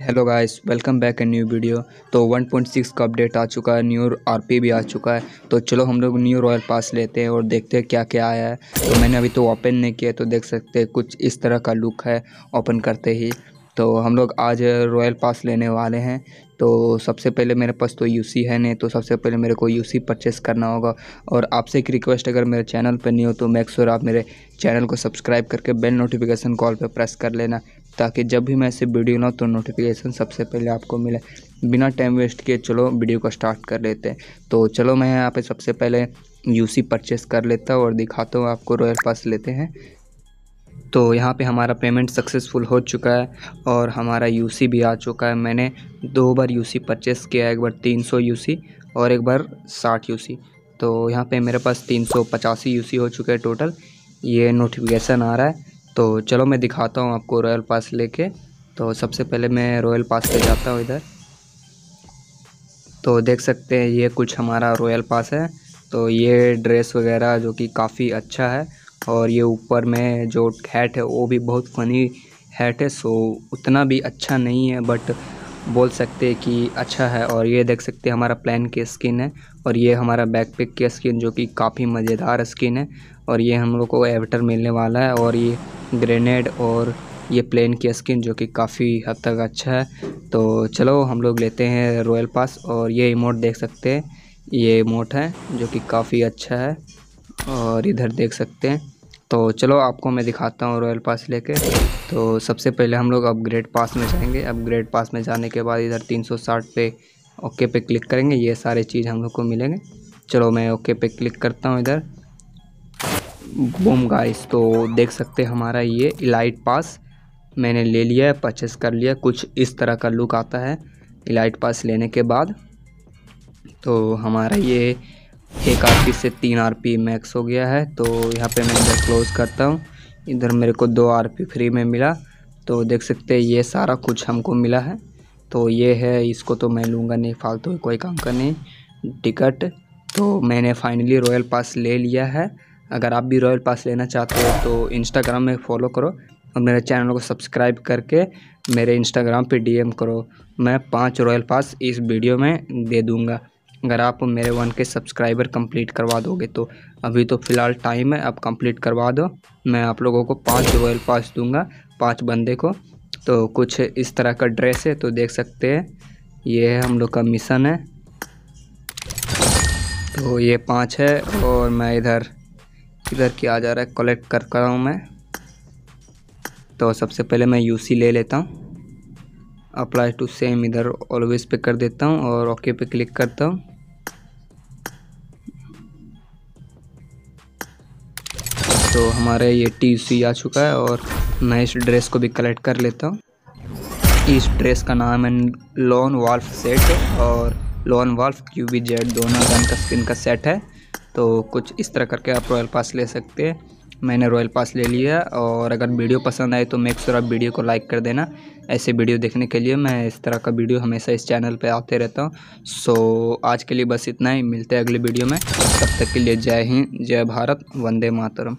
Hello guys welcome back a new video तो 1.6 का update आ चुका है न्यू आरपी भी आ चुका है। तो चलो हम लोग न्यू रॉयल पास लेते हैं और देखते हैं क्या क्या आया है। तो मैंने अभी तो ओपन नहीं किया तो देख सकते हैं कुछ इस तरह का लुक है ओपन करते ही। तो हम लोग आज रॉयल पास लेने वाले हैं। तो सबसे पहले मेरे पास तो यूसी है नहीं तो सबसे पहले मेरे को यूसी परचेस करना होगा। और आपसे एक रिक्वेस्ट अगर मेरे चैनल पर नहीं हो तो मेक श्योर आप मेरे चैनल को सब्सक्राइब करके बेल नोटिफिकेशन कॉल पर प्रेस कर लेना। ताकि जब भी मैं ऐसे वीडियो लाऊँ तो नोटिफिकेशन सबसे पहले आपको मिले। बिना टाइम वेस्ट किए चलो वीडियो को स्टार्ट कर लेते हैं। तो चलो मैं यहाँ पे सबसे पहले यूसी परचेस कर लेता हूँ और दिखाता हूँ आपको रॉयल पास लेते हैं। तो यहाँ पे हमारा पेमेंट सक्सेसफुल हो चुका है और हमारा यूसी भी आ चुका है। मैंने दो बार यूसी परचेस किया है, एक बार तीन सौ और एक बार साठ यूसी तो यहाँ पे मेरे पास तीन सौ पचासी हो चुके हैं टोटल ये नोटिफिकेशन आ रहा है। तो चलो मैं दिखाता हूँ आपको रॉयल पास लेके। तो सबसे पहले मैं रॉयल पास ले जाता हूँ इधर। तो देख सकते हैं, ये कुछ हमारा रॉयल पास है। तो ये ड्रेस वगैरह जो कि काफ़ी अच्छा है। और ये ऊपर में जो हैट है, वो भी बहुत फनी हैट है सो उतना भी अच्छा नहीं है बट बोल सकते हैं कि अच्छा है और ये देख सकते हैं हमारा प्लान की स्किन है और ये हमारा बैकपैक की स्किन जो कि काफ़ी मज़ेदार स्किन है और ये हम लोग को एवटर मिलने वाला है और ये ग्रेनेड और ये प्लेन की स्किन जो कि काफ़ी हद तक अच्छा है। तो चलो हम लोग लेते हैं रॉयल पास और ये इमोट देख सकते हैं। ये इमोट है जो कि काफ़ी अच्छा है और इधर देख सकते हैं। तो चलो आपको मैं दिखाता हूँ रॉयल पास लेके। तो सबसे पहले हम लोग अपग्रेड पास में जाएँगे। अपग्रेड पास में जाने के बाद इधर 360 पे ओके पे क्लिक करेंगे। ये सारे चीज़ हम लोग को मिलेंगे। चलो मैं ओके पे क्लिक करता हूँ इधर। बूम गाइस तो देख सकते हमारा ये इलाइट पास मैंने ले लिया है परचेस कर लिया कुछ इस तरह का लुक आता है इलाइट पास लेने के बाद। तो हमारा ये एक आरपी से तीन आरपी मैक्स हो गया है तो यहाँ पे मैं इधर क्लोज़ करता हूँ। इधर मेरे को दो आरपी फ्री में मिला तो देख सकते हैं ये सारा कुछ हमको मिला है। तो ये है, इसको तो मैं लूँगा नहीं, फालतू कोई काम का नहीं, टिकट। तो मैंने फाइनली रॉयल पास ले लिया है। अगर आप भी रॉयल पास लेना चाहते हो तो इंस्टाग्राम में फॉलो करो और मेरे चैनल को सब्सक्राइब करके मेरे इंस्टाग्राम पे डीएम करो। मैं पाँच रॉयल पास इस वीडियो में दे दूँगा। अगर आप मेरे वन के सब्सक्राइबर कंप्लीट करवा दोगे तो अभी तो फ़िलहाल टाइम है, आप कंप्लीट करवा दो। मैं आप लोगों को पाँच रॉयल पास दूँगा, पाँच बंदे को। तो कुछ इस तरह का ड्रेस है तो देख सकते हैं। ये है हम लोग का मिशन है। तो ये पाँच है और मैं इधर इधर क्या जा रहा है कलेक्ट कर कर रहा हूँ मैं। तो सबसे पहले मैं यूसी ले लेता हूँ। अप्लाई टू सेम इधर ऑलवेज पे कर देता हूँ और ओके पे क्लिक करता हूँ। तो हमारे ये टी सी आ चुका है और मैं इस ड्रेस को भी कलेक्ट कर लेता हूँ। इस ड्रेस का नाम है लॉन वाल्फ सेट और lone wolf Q B Z दोनों गन का स्किन का सेट है। तो कुछ इस तरह करके आप रॉयल पास ले सकते हैं। मैंने रॉयल पास ले लिया और अगर वीडियो पसंद आए तो मेक श्योर आप वीडियो को लाइक कर देना। ऐसे वीडियो देखने के लिए मैं इस तरह का वीडियो हमेशा इस चैनल पे आते रहता हूँ। सो आज के लिए बस इतना ही। मिलते हैं अगले वीडियो में। तब तक के लिए जय हिंद, जय भारत, वंदे मातरम।